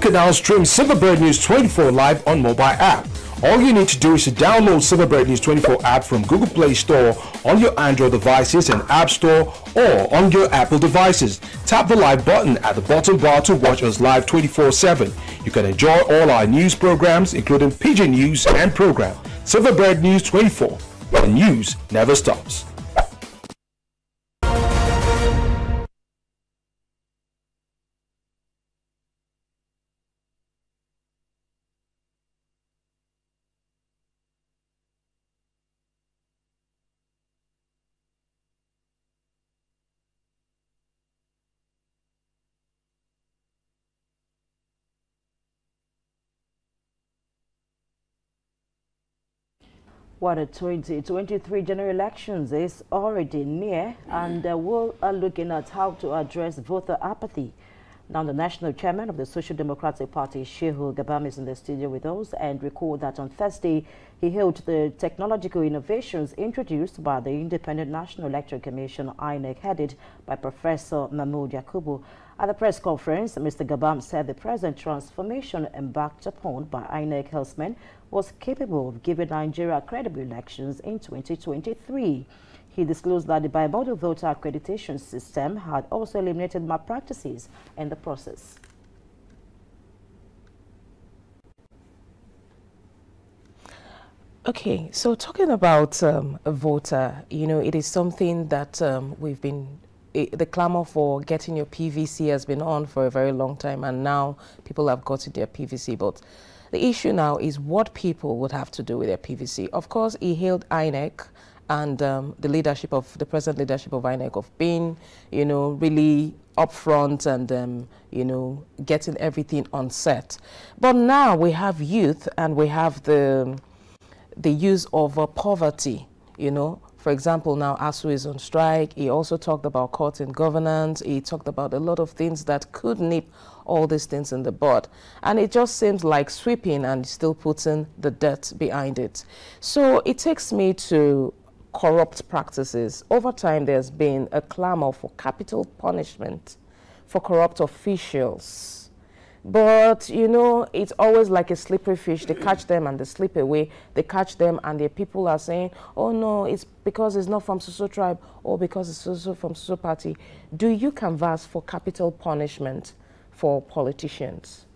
can now stream Silverbird News 24 live on mobile app. All you need to do is to download Silverbird News 24 app from Google Play Store on your Android devices and App Store or on your Apple devices. Tap the live button at the bottom bar to watch us live 24-7. You can enjoy all our news programs including PG News and program. Silverbird News 24. The news never stops. What the 2023 general elections is already near and uh, we are looking at how to address voter apathy. Now the national chairman of the Social Democratic Party, Shehu Gabam, is in the studio with us and record that on Thursday he hailed the technological innovations introduced by the Independent National Electoral Commission, INEC, headed by Professor Mahmoud Yakubu. At the press conference, Mr. Gabam said the present transformation embarked upon by INEC Hillsmen was capable of giving Nigeria credible elections in 2023. He disclosed that the bimodal voter accreditation system had also eliminated malpractices in the process. Okay, so talking about um, a voter, you know, it is something that um, we've been, it, the clamor for getting your PVC has been on for a very long time, and now people have gotten their PVC. But the issue now is what people would have to do with their PVC. Of course, he hailed INEC and um, the leadership of the present leadership of INEC of being, you know, really upfront and, um, you know, getting everything on set. But now we have youth and we have the, the use of uh, poverty, you know, for example, now ASUU is on strike. He also talked about court and governance. He talked about a lot of things that could nip all these things in the bud. And it just seems like sweeping and still putting the dirt behind it. So it takes me to corrupt practices. Over time, there's been a clamor for capital punishment for corrupt officials but, you know, it's always like a slippery fish. They catch them and they slip away. They catch them and the people are saying, oh, no, it's because it's not from Suso tribe or because it's also from Suso party. Do you canvass for capital punishment for politicians?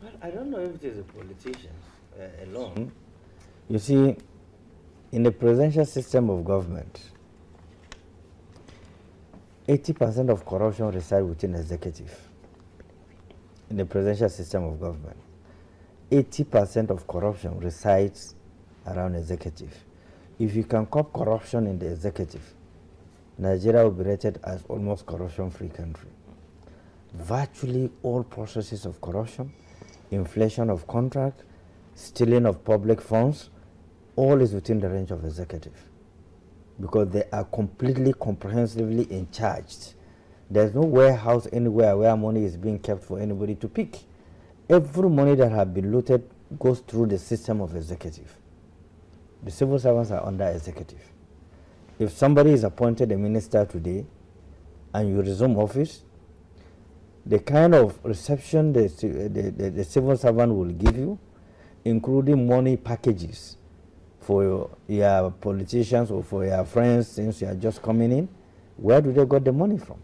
Well, I don't know if it is the politicians uh, alone. You see, in the presidential system of government, 80% of corruption resides within executive in the presidential system of government, 80% of corruption resides around executive. If you can curb corruption in the executive, Nigeria will be rated as almost corruption-free country. Virtually all processes of corruption, inflation of contract, stealing of public funds, all is within the range of executive because they are completely comprehensively in charge there's no warehouse anywhere where money is being kept for anybody to pick. Every money that has been looted goes through the system of executive. The civil servants are under executive. If somebody is appointed a minister today and you resume office, the kind of reception the, the, the, the civil servant will give you, including money packages for your, your politicians or for your friends since you are just coming in, where do they get the money from?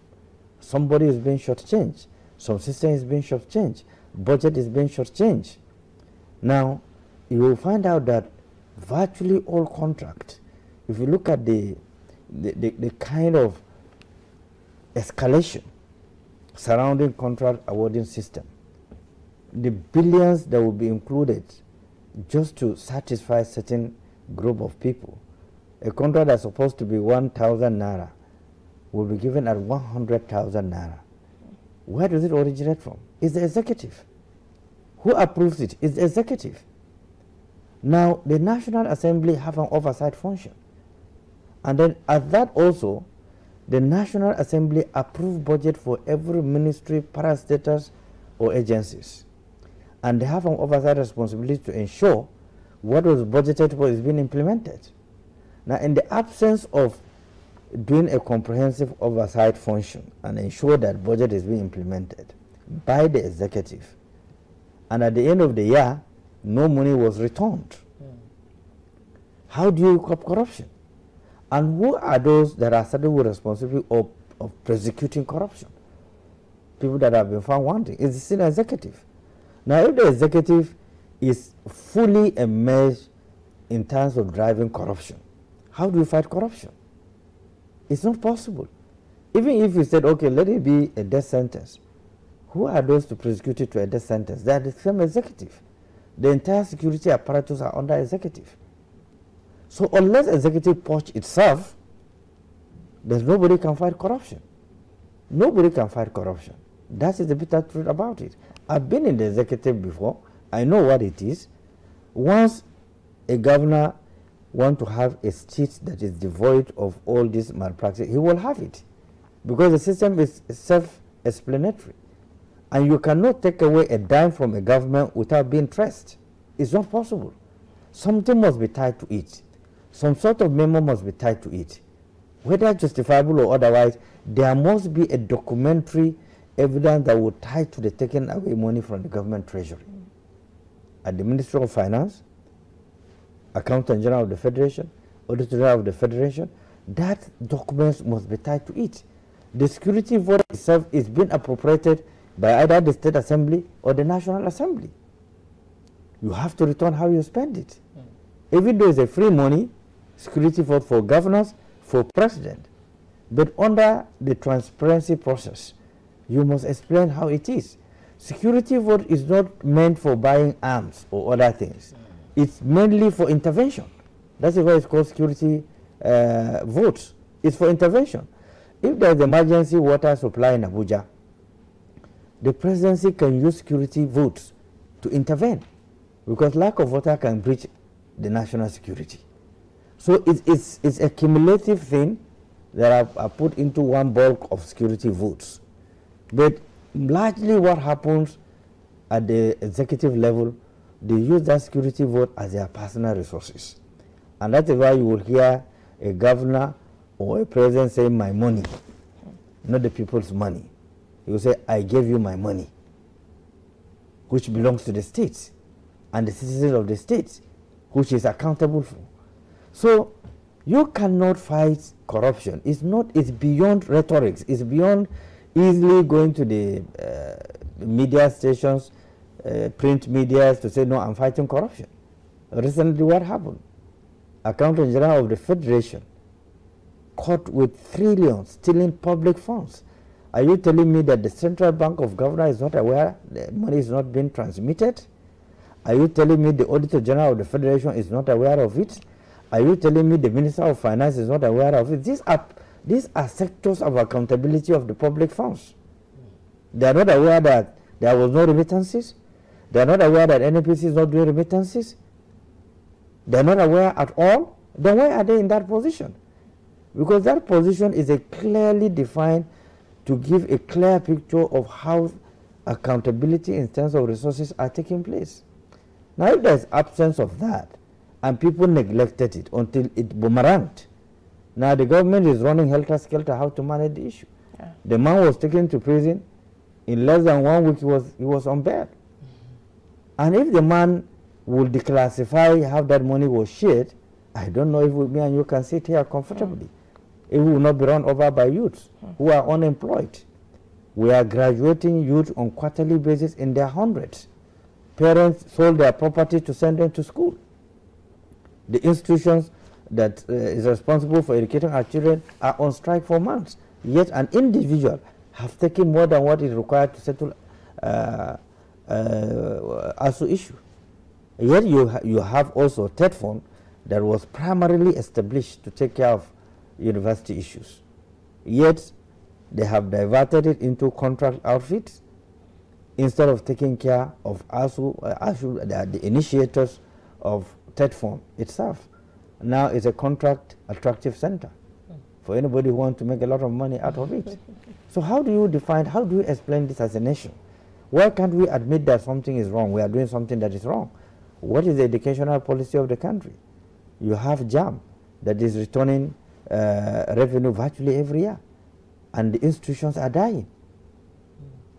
Somebody is being shortchanged. Some system is being shortchanged. Budget is being shortchanged. Now, you will find out that virtually all contracts, if you look at the, the, the, the kind of escalation surrounding contract awarding system, the billions that will be included just to satisfy certain group of people. A contract that's supposed to be 1,000 naira will be given at 100,000 naira. Where does it originate from? It's the executive. Who approves it? It's the executive. Now, the National Assembly have an oversight function. And then at that also, the National Assembly approve budget for every ministry, parastatals, or agencies. And they have an oversight responsibility to ensure what was budgeted for is being implemented. Now, in the absence of doing a comprehensive oversight function and ensure that budget is being implemented by the executive, and at the end of the year, no money was returned. Mm. How do you curb corruption? And who are those that are said with responsibility of, of prosecuting corruption? People that have been found wanting. It's the senior executive. Now, if the executive is fully immersed in terms of driving corruption, how do you fight corruption? It's not possible. Even if you said, okay, let it be a death sentence, who are those to prosecute it to a death sentence? They are the same executive. The entire security apparatus are under executive. So unless executive purge itself, there's nobody can fight corruption. Nobody can fight corruption. That is the bitter truth about it. I've been in the executive before. I know what it is. Once a governor want to have a state that is devoid of all this malpractice, he will have it. Because the system is self-explanatory. And you cannot take away a dime from a government without being traced. It's not possible. Something must be tied to it. Some sort of memo must be tied to it. Whether justifiable or otherwise, there must be a documentary evidence that would tie to the taking away money from the government treasury. At the Ministry of Finance, Accountant General of the Federation, Auditor General of the Federation, that documents must be tied to it. The security vote itself is being appropriated by either the State Assembly or the National Assembly. You have to return how you spend it. Mm. Even though it's a free money, security vote for governors, for president, but under the transparency process, you must explain how it is. Security vote is not meant for buying arms or other things. It's mainly for intervention. That's why it's called security uh, votes. It's for intervention. If there's emergency water supply in Abuja, the presidency can use security votes to intervene because lack of water can breach the national security. So it's, it's, it's a cumulative thing that are, put into one bulk of security votes. But largely what happens at the executive level, they use that security vote as their personal resources. And that is why you will hear a governor or a president saying, my money, not the people's money. He will say, I gave you my money, which belongs to the state and the citizens of the state, which is accountable for. So you cannot fight corruption. It's not, it's beyond rhetoric. It's beyond easily going to the uh, media stations, uh, print media to say, no, I'm fighting corruption. Recently, what happened? Accountant General of the Federation caught with trillions stealing public funds. Are you telling me that the Central Bank of Governor is not aware the money is not being transmitted? Are you telling me the Auditor General of the Federation is not aware of it? Are you telling me the Minister of Finance is not aware of it? These are, these are sectors of accountability of the public funds. They are not aware that there was no remittances. They are not aware that NNPC is not doing remittances. They are not aware at all. Then why are they in that position? Because that position is a clearly defined to give a clear picture of how accountability in terms of resources are taking place. Now, if there's absence of that, and people neglected it until it boomeranged, now the government is running helter-skelter how to manage the issue. Yeah. The man was taken to prison. In less than one week, he was, he was on bail. Mm -hmm. And if the man will declassify how that money was shared, I don't know if we, me and you can sit here comfortably. Mm it will not be run over by youths who are unemployed. We are graduating youth on quarterly basis in their hundreds. Parents sold their property to send them to school. The institutions that uh, is responsible for educating our children are on strike for months. Yet an individual have taken more than what is required to settle uh, uh, ASUU issue. Yet you, ha you have also TETFund that was primarily established to take care of university issues. Yet, they have diverted it into contract outfits instead of taking care of ASUU, uh, ASUU the, the initiators of TETFund itself. Now it's a contract attractive center for anybody who wants to make a lot of money out of it. so how do you define, how do you explain this as a nation? Why can't we admit that something is wrong? We are doing something that is wrong. What is the educational policy of the country? You have JAMB that is returning uh, revenue virtually every year. And the institutions are dying.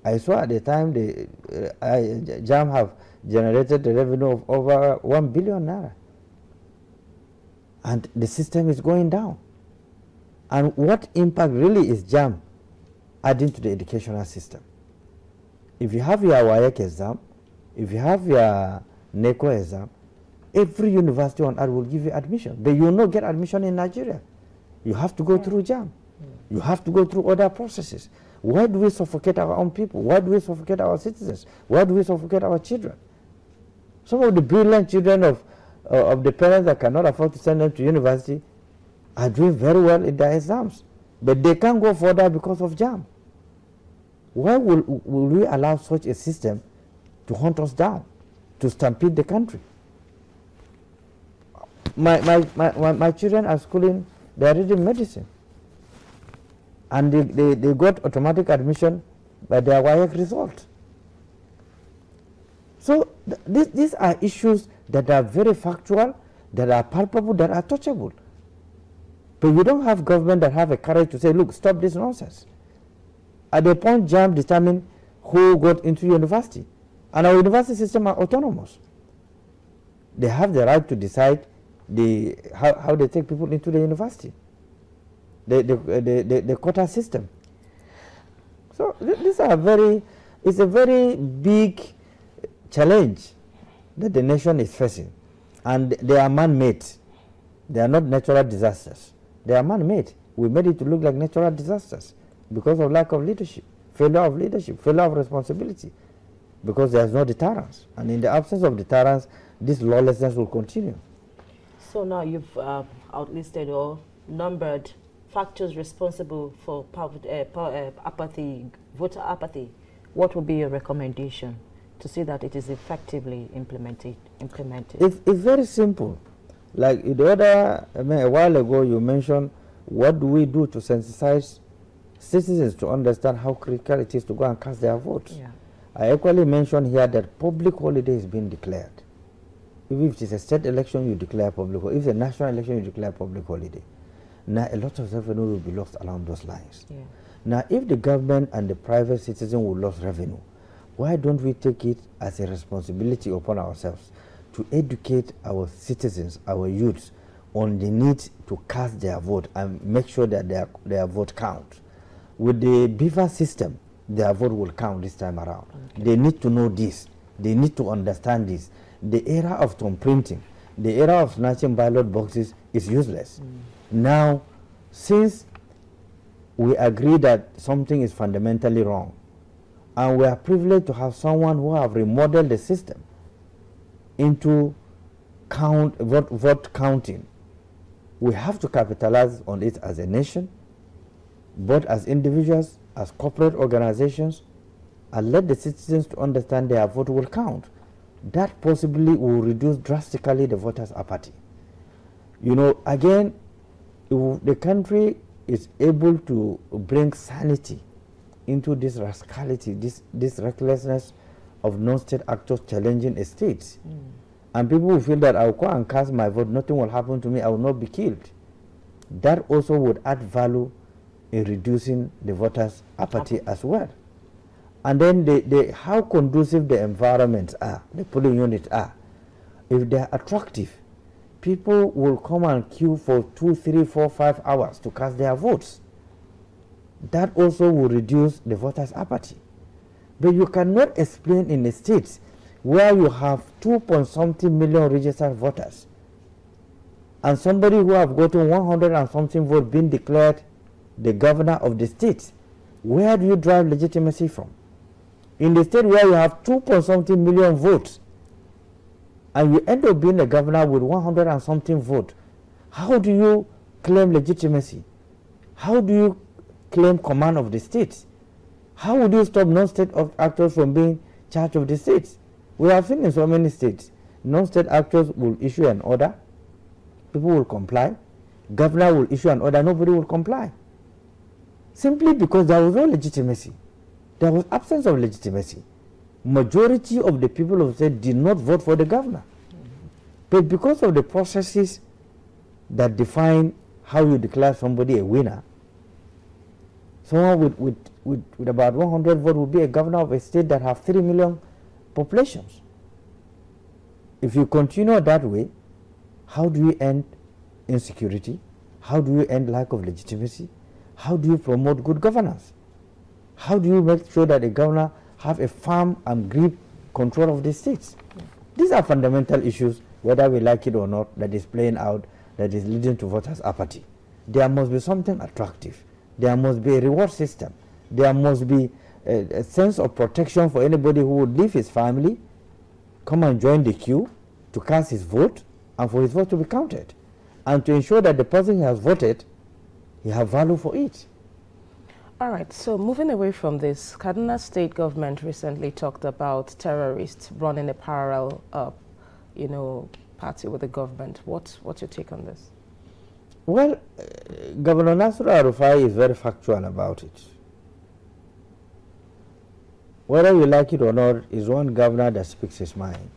I saw at the time the uh, I, JAMB have generated a revenue of over 1 billion naira. And the system is going down. And what impact really is JAMB adding to the educational system? If you have your WAEC exam, if you have your NECO exam, every university on earth will give you admission. But you will not get admission in Nigeria. You have to go yeah. through JAMB. Mm. You have to go through other processes. Why do we suffocate our own people? Why do we suffocate our citizens? Why do we suffocate our children? Some of the brilliant children of, uh, of the parents that cannot afford to send them to university are doing very well in their exams. But they can't go further because of JAMB. Why will, will we allow such a system to hunt us down, to stampede the country? My, my, my, my, children are schooling, they are reading medicine and they, they, they got automatic admission by their WAEC result. So th this, these are issues that are very factual, that are palpable, that are touchable. But we don't have government that have a courage to say, look, stop this nonsense. At the point JAMB determine who got into university. And our university system are autonomous. They have the right to decide the, how, how they take people into the university the, the, the, the, the quota system. So th these are very, it's a very big challenge that the nation is facing. And they are man-made. They are not natural disasters. They are man-made. We made it to look like natural disasters because of lack of leadership, failure of leadership, failure of responsibility, because there is no deterrence. And in the absence of deterrence, this lawlessness will continue. So now you've uh, outlisted or numbered factors responsible for poverty, uh, uh, apathy, voter apathy, what would be your recommendation to see that it is effectively implemented? implemented? It's, it's very simple. Like the other, I mean, a while ago you mentioned what do we do to sensitize citizens to understand how critical it is to go and cast their votes. Yeah. I equally mentioned here that public holiday is being declared. If it is a state election, you declare public holiday. If it's a national election, you declare public holiday. Now, a lot of revenue will be lost along those lines. Yeah. Now, if the government and the private citizen will lose revenue, why don't we take it as a responsibility upon ourselves to educate our citizens, our youths, on the need to cast their vote and make sure that their, their vote counts. With the BVAS system, their vote will count this time around. Okay. They need to know this. They need to understand this. The era of thumb printing, the era of snatching ballot boxes is useless. Mm. Now, since we agree that something is fundamentally wrong, and we are privileged to have someone who have remodeled the system into count vote, vote counting, we have to capitalize on it as a nation, both as individuals, as corporate organizations, and let the citizens to understand their vote will count. That possibly will reduce drastically the voters' apathy. You know, again, if the country is able to bring sanity into this rascality, this, this recklessness of non-state actors challenging a state, mm. and people will feel that I'll go and cast my vote, nothing will happen to me, I will not be killed. That also would add value in reducing the voters' apathy as well. And then the, the, how conducive the environments are, the polling units are. If they are attractive, people will come and queue for two, three, four, five hours to cast their votes. That also will reduce the voters' apathy. But you cannot explain in a state where you have two point something million registered voters and somebody who have gotten 100 and something vote being declared the governor of the state, where do you drive legitimacy from? In the state where you have two point something million votes, and you end up being a governor with 100 and something vote, how do you claim legitimacy? How do you claim command of the state? How would you stop non-state actors from being charge of the state? We have seen in so many states, non-state actors will issue an order, people will comply, governor will issue an order, nobody will comply. Simply because there was no legitimacy. There was absence of legitimacy majority of the people of the state did not vote for the governor. But because of the processes that define how you declare somebody a winner, someone with, with, with, with about 100 votes will be a governor of a state that have 3 million populations. If you continue that way, how do you end insecurity? How do you end lack of legitimacy? How do you promote good governance? How do you make sure that a governor have a firm and grip control of the states? These are fundamental issues, whether we like it or not, that is playing out, that is leading to voters' apathy. There must be something attractive. There must be a reward system. There must be a, a sense of protection for anybody who would leave his family, come and join the queue to cast his vote, and for his vote to be counted, and to ensure that the person he has voted, he have value for it. All right, so moving away from this, Kaduna state government recently talked about terrorists running a parallel, uh, you know, party with the government. What's, what's your take on this? Well, uh, Governor Nasir El-Rufai is very factual about it. Whether you like it or not, is one governor that speaks his mind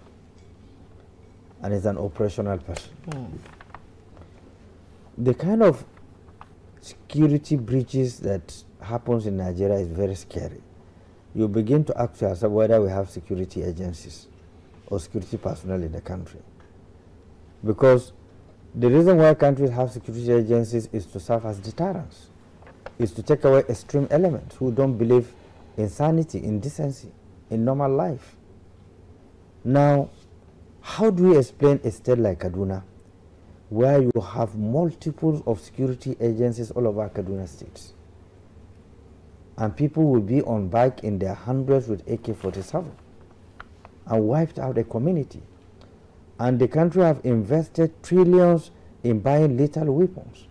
and is an operational person. Mm. The kind of security breaches that happens in Nigeria is very scary. You begin to ask yourself whether we have security agencies or security personnel in the country. Because the reason why countries have security agencies is to serve as deterrents, is to take away extreme elements who don't believe in sanity, in decency, in normal life. Now, how do we explain a state like Kaduna, where you have multiples of security agencies all over Kaduna states? and people will be on bike in their hundreds with AK-47 and wiped out a community. And the country have invested trillions in buying lethal weapons,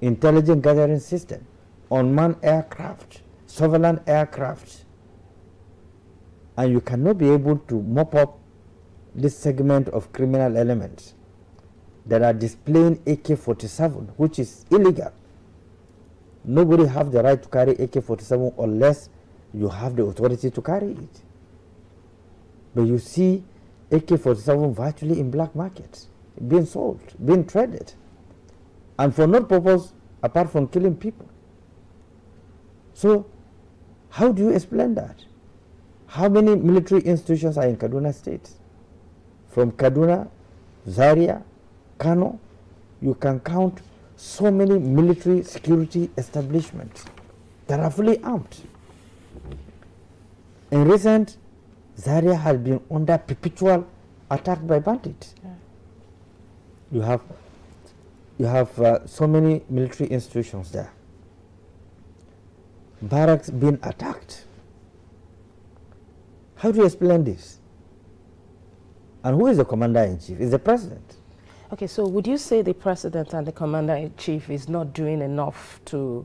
intelligent gathering system, unmanned aircraft, surveillance aircraft. And you cannot be able to mop up this segment of criminal elements that are displaying AK-47, which is illegal Nobody have the right to carry AK-47 unless you have the authority to carry it. But you see AK-47 virtually in black markets, being sold, being traded, and for no purpose apart from killing people. So, how do you explain that? How many military institutions are in Kaduna State? From Kaduna, Zaria, Kano, you can count so many military security establishments that are fully armed. In recent, Zaria has been under perpetual attack by bandits. Yeah. You have, you have uh, so many military institutions there. Barracks being attacked. How do you explain this? And who is the commander in chief? Is the president. Okay, so would you say the president and the commander-in-chief is not doing enough to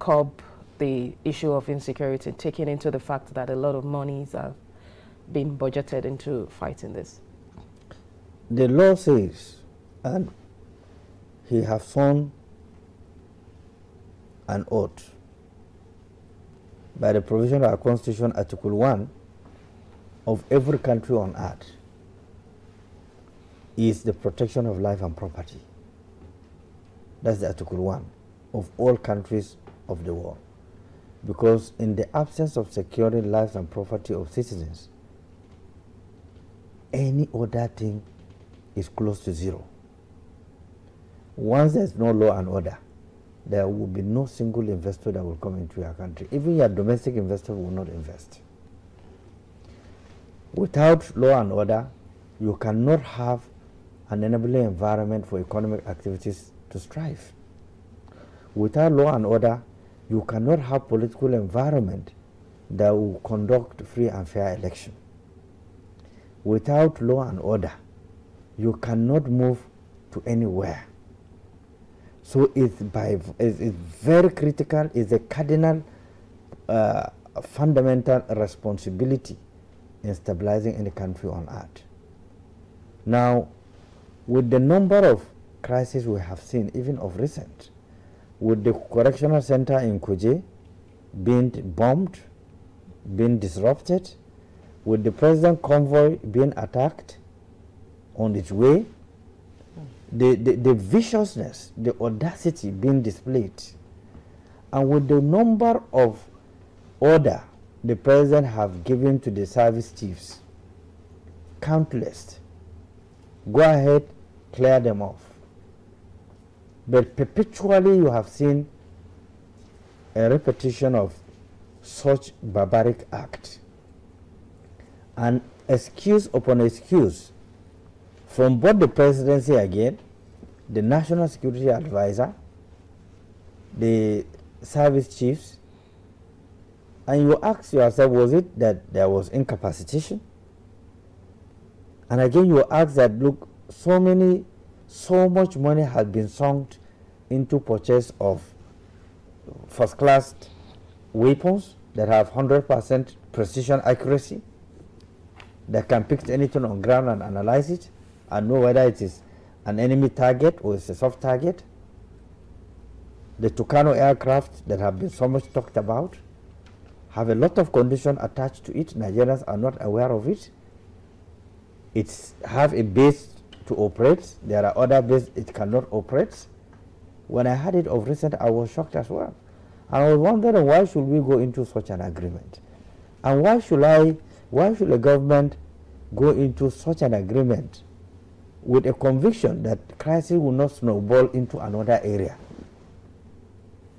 curb the issue of insecurity, taking into the fact that a lot of monies are being budgeted into fighting this? The law says, and he has sworn an oath by the provision of our constitution, Article 1, of every country on earth is the protection of life and property. That's the Article 1 of all countries of the world. Because in the absence of securing lives and property of citizens, any other thing is close to zero. Once there's no law and order, there will be no single investor that will come into your country. Even your domestic investor will not invest. Without law and order, you cannot have an enabling environment for economic activities to strive. Without law and order, you cannot have political environment that will conduct free and fair election. Without law and order, you cannot move to anywhere. So it's, by, it's, it's very critical, it's a cardinal uh, fundamental responsibility in stabilizing any country on earth. Now, with the number of crises we have seen, even of recent, with the correctional center in Kuje being bombed, being disrupted, with the president convoy being attacked on its way, the, the, the viciousness, the audacity being displayed, and with the number of order the president have given to the service chiefs, countless. Go ahead, clear them off. But perpetually you have seen a repetition of such barbaric act and excuse upon excuse from both the presidency again, the national security advisor, the service chiefs, and you ask yourself, was it that there was incapacitation? And again, you ask that, look, so many, so much money has been sunk into purchase of first-class weapons that have 100% precision accuracy, that can pick anything on ground and analyze it, and know whether it is an enemy target or it's a soft target. The Tucano aircraft that have been so much talked about have a lot of conditions attached to it. Nigerians are not aware of it. It's have a base to operate. There are other bases it cannot operate. When I heard it of recent, I was shocked as well. And I was wondering why should we go into such an agreement? And why should I, why should the government go into such an agreement with a conviction that crisis will not snowball into another area?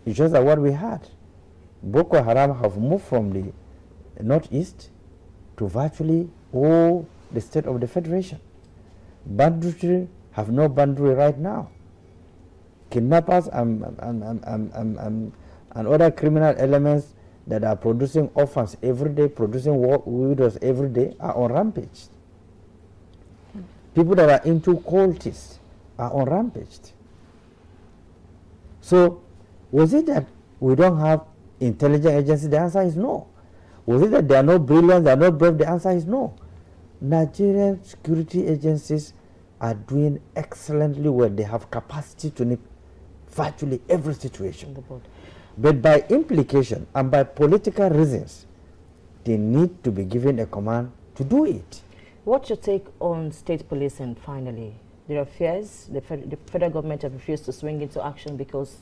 It's just that what we had. Boko Haram have moved from the northeast to virtually all the state of the federation. Banditry have no boundary right now. Kidnappers and, and, and, and, and, and other criminal elements that are producing orphans every day, producing widows every day are on rampage. People that are into cultists are on rampage. So, was it that we don't have intelligence agencies? The answer is no. Was it that they are not brilliant, they are not brave? The answer is no. Nigerian security agencies are doing excellently well. They have capacity to nip virtually every situation. But by implication and by political reasons, they need to be given a command to do it. What's your take on state policing finally? There are fears the, the federal government have refused to swing into action because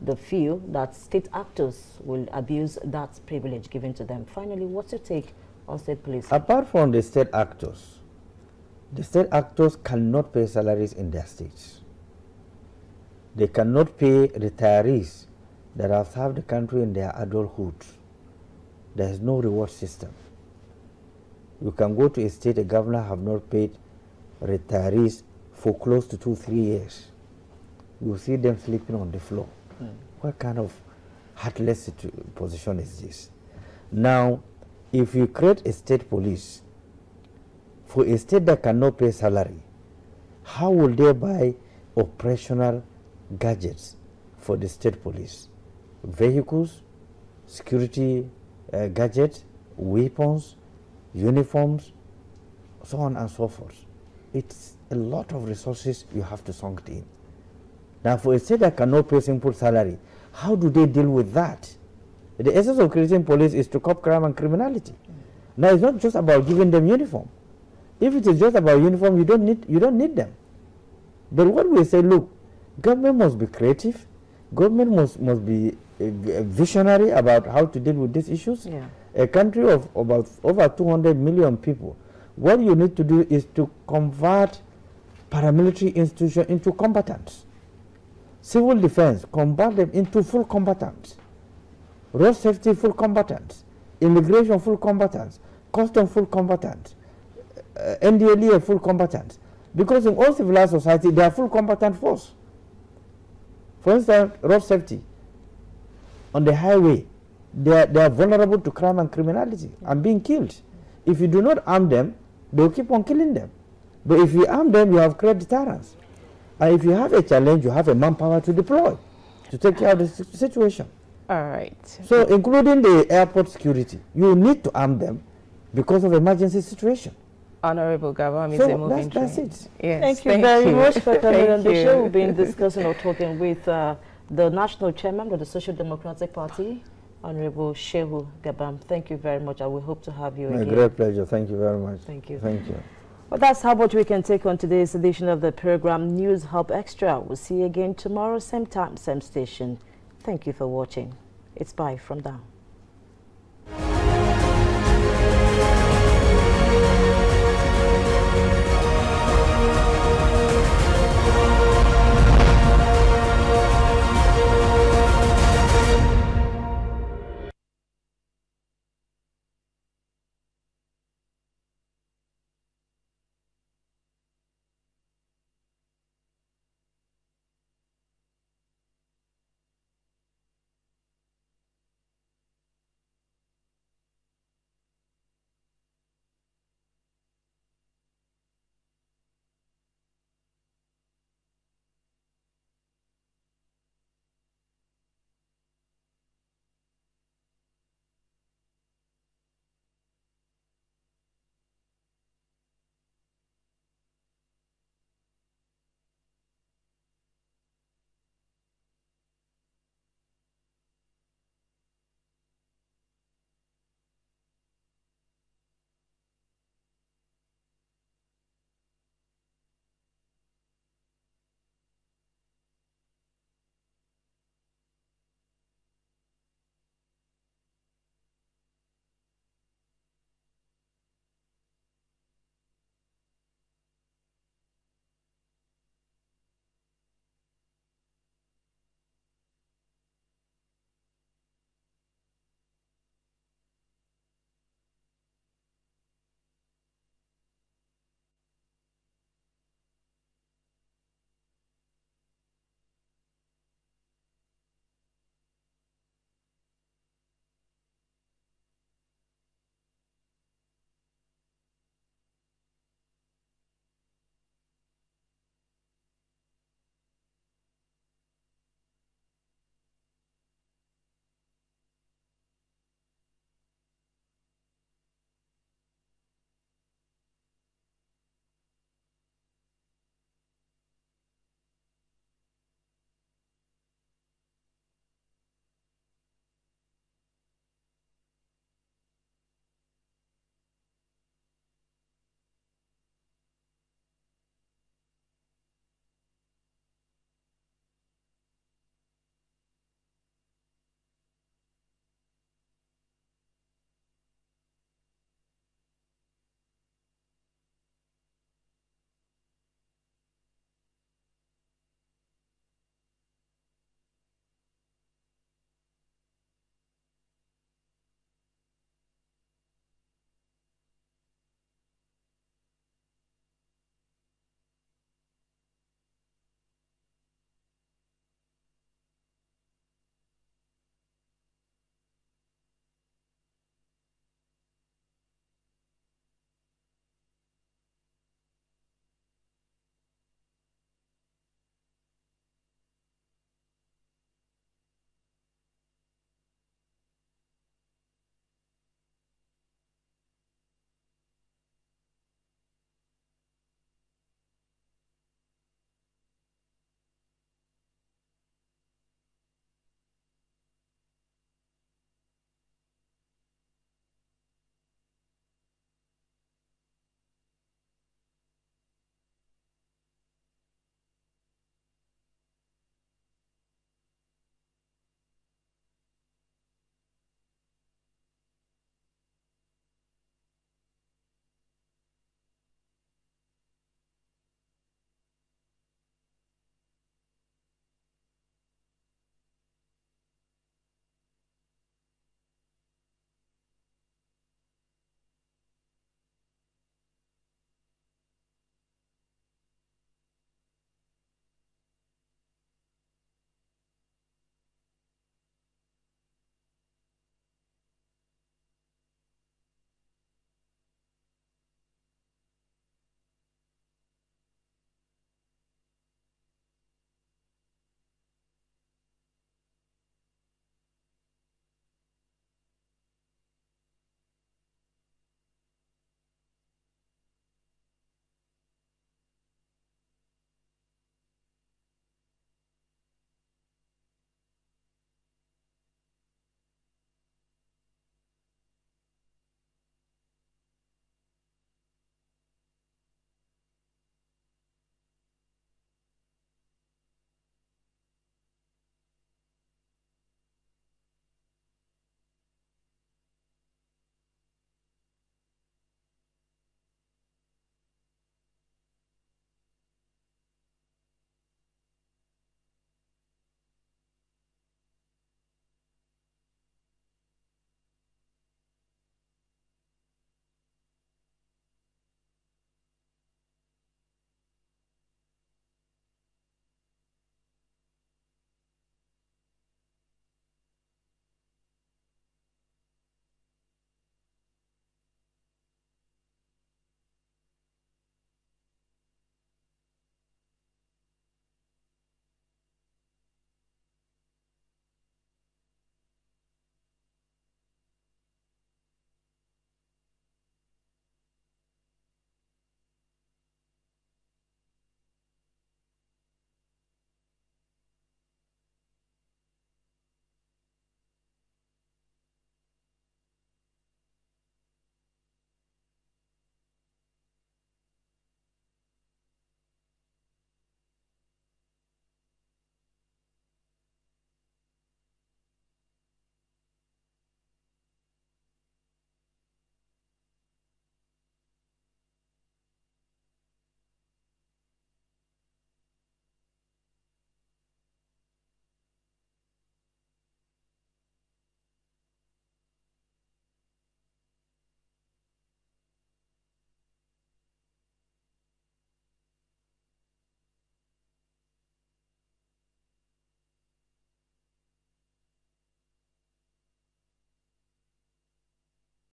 they feel that state actors will abuse that privilege given to them. Finally, what's your take on state policing? Apart from the state actors, the state actors cannot pay salaries in their states. They cannot pay retirees that have served the country in their adulthood. There is no reward system. You can go to a state, a governor have not paid retirees for close to two, three years. You see them sleeping on the floor. Mm. What kind of heartless position is this? Now, if you create a state police for a state that cannot pay salary, how will they buy operational gadgets for the state police? Vehicles, security uh, gadgets, weapons, uniforms, so on and so forth. It's a lot of resources you have to sunk in. Now, for a state that cannot pay simple salary, how do they deal with that? The essence of creating police is to curb crime and criminality. Now, it's not just about giving them uniform. If it is just about uniform, you don't need you don't need them. But what we say, look, government must be creative. Government must must be eh, eh, visionary about how to deal with these issues. Yeah. A country of about over 200 million people, what you need to do is to convert paramilitary institution into combatants. Civil defense, convert them into full combatants. Road safety, full combatants. Immigration, full combatants. Custom, full combatants. Eh, uh, NDLEA, full combatants. Because in all civilized society, they are full combatant force. For instance, road safety. On the highway, they are, they are vulnerable to crime and criminality and being killed. If you do not arm them, they will keep on killing them. But if you arm them, you have created deterrence. And if you have a challenge, you have a manpower to deploy to take care of the situation. All right. So including the airport security, you need to arm them because of emergency situation. Honorable Gabam so is a moving that's, that's it. Yes, thank you thank very you. much for coming on the show. We've been discussing or talking with uh, the national chairman of the Social Democratic Party, Honorable Shehu Gabam. Thank you very much. I will hope to have you My again. great pleasure. Thank you very much. Thank you. Thank you. Well, that's how much we can take on today's edition of the program News Hub Extra. We'll see you again tomorrow, same time, same station. Thank you for watching. It's bye from now.